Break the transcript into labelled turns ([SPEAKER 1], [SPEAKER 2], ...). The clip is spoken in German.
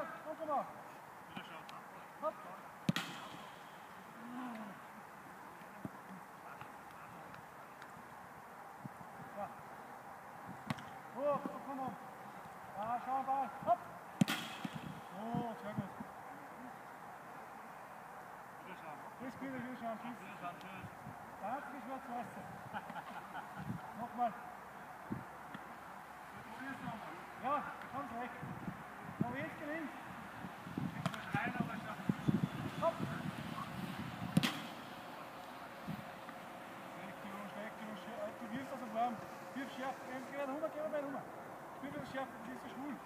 [SPEAKER 1] Andreas, komm mal. Hopp. Ja. Hoch, komm mal. Ja, schau mal. Hopp. Oh, sehr gut. Das geht, Namen. Wir schaffen, wir haben gerade 100 Kilometer, wir haben. Wir schaffen, das ist gut.